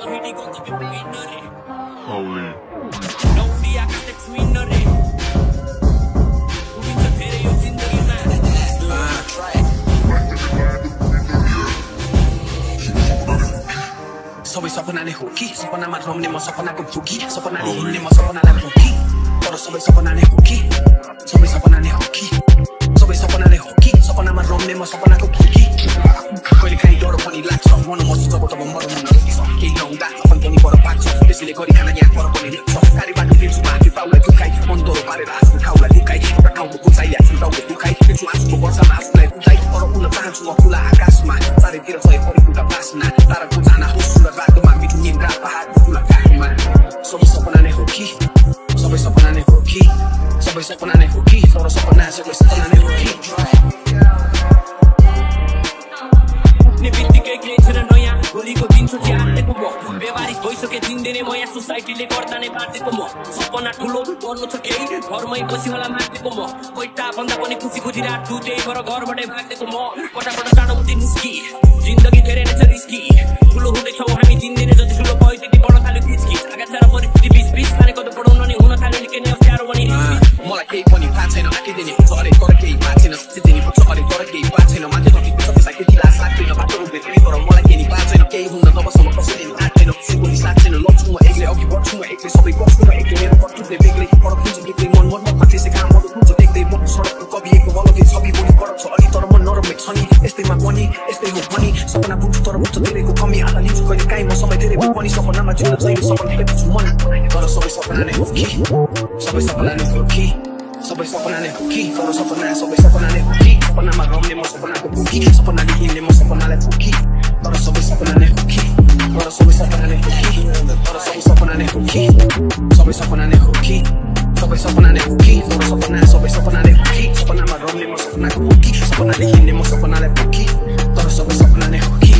Holy. नौडी आकाशले छुइन्न रे उभिन्छ धेरै यो जिन्दगीमा सबै सपना नै हो कि सपनामा रम्ने म सपनाको भुकी सपनाले हिँड्ने म सपनालाई भुकी तर सबै सपना नै हो कि सबै सपना नै हो कि सबै सपना नै हो कि सपनामा रम्ने म सपनाको भुकी कहिले काहीँ डर पनि लाग्छ मन जब तब मर त्यसैले गरी यहाँ पर पनि लाग्छ गाडी बाटो लिन्छु माथि टाउलाई दुखाइ मन दोहोरो पारेर आफ्नो ठाउँलाई दुखाइ एउटा ठाउँको बुझाइ आफ्नो टाउको दुखाइ दिन्छु आँसुको वर्षामा आफूलाई बुझाइ तर उन चाहन्छु म खुला आकाशमा चारैतिर छ यो परिपुका बासना ताराको जाना हो सुन्दर बाटोमा मिठो निन्द्रा पहाड ठुला काखमा सबै सपना नै हो कि सबै सपना नै हो कि सबै सपना नै हो कि सपना सबै सपना नै हो कि छैन नयाँ भोलिको दिनचोटि आँटेको म व्यवहारिक भइसके दिनदिनै यहाँ सोसाइटीले गर्दा नै बाँडेको म सपना ठुलो गर्नु छ केही घरमै बसी होला माग्देको म पैसा भन्दा पनि खुसी खुसी रात छु त्यही भएर घरबाटै भाग्देको म कताबाट टाढो उठ्ने निस्की जिन्दगी धेरै नै छ रिस्की ठुलो हुँदैछौ हामी दिनदिनै जति ठुलो भयो त्यति बढ्न थाल्यो किचकी आगाछारा परिस्थिति बिच बिच खाने कदम बढाउन नि हुन थाल्यो निकै नै अप्ठ्यारो पनि मलाई केही पनि थाहा छैन आँटिदिने अरे तर केही थाहा छैन सिद्धिने हुन्छ अरे तर केही थाहा छैन मान्छे जति छ त्यसलाई त्यति लास लाग्दैन बाटो रोक्ने एक्लै सबै गर्छु म एक्लै मन देख्दै म सडकको कविएको अलगै छवि भोलि फरक छ अलि तर मन नरमै छ नि पनि यस्तै पनि सपना धेरै पनि मन सबै सबै सबै सबै सपनामा रम्ने म सपनाको नै हो कि सबै सपना नै हो कि सबै सपना नै हो कि तर सपना सबै सपना नै हो कि सपनामा रम्ने म सपनाको भुकी सपनाले हिँड्ने म सपनालाई फुकी तर सबै सपना नै हो कि